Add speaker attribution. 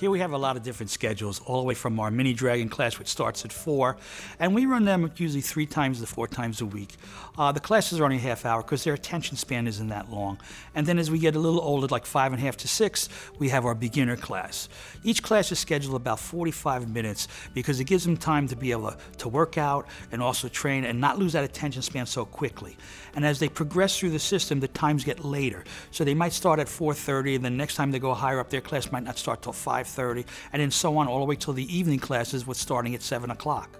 Speaker 1: Here we have a lot of different schedules, all the way from our mini dragon class, which starts at 4, and we run them usually three times to four times a week. Uh, the classes are only a half hour because their attention span isn't that long. And then as we get a little older, like five and a half to six, we have our beginner class. Each class is scheduled about 45 minutes because it gives them time to be able to, to work out and also train and not lose that attention span so quickly. And as they progress through the system, the times get later. So they might start at 4.30 and then next time they go higher up, their class might not start till 5.30 and then so on all the way till the evening classes with starting at 7 o'clock.